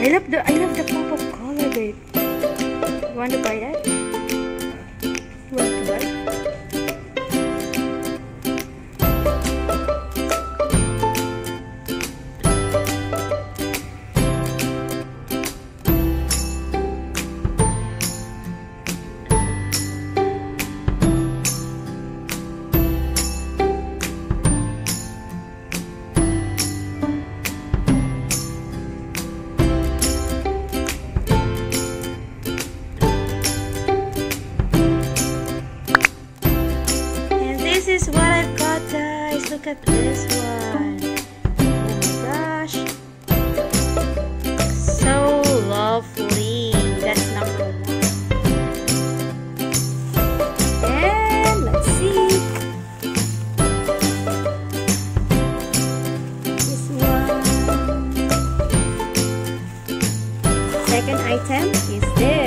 I love the I love the pop of color, babe. You want to buy that? What I've got, guys. Look at this one. Oh my gosh. So lovely. That's number one. And let's see. This one. Second item is this.